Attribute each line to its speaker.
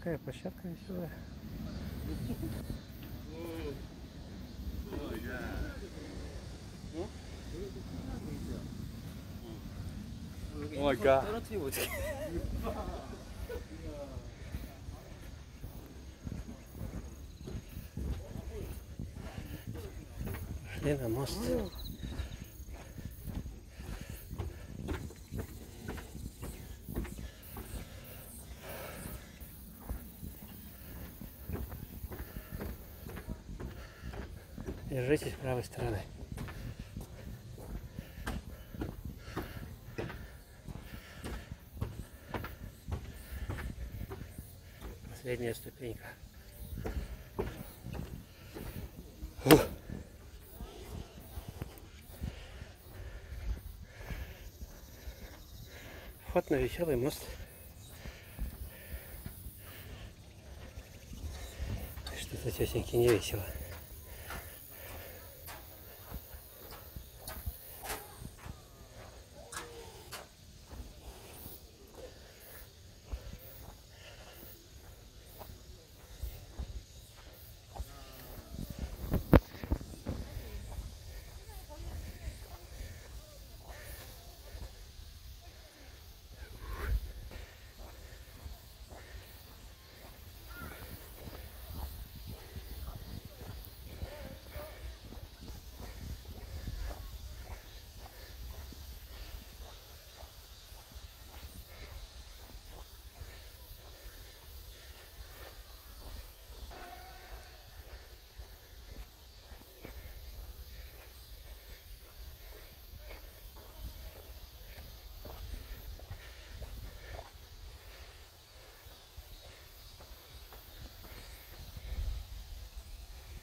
Speaker 1: Какая площадка веселая.
Speaker 2: Ой, га.
Speaker 1: Шли на мост. Держитесь правой стороны. Последняя ступенька. Вход на веселый мост. Что-то тетеньке не весело.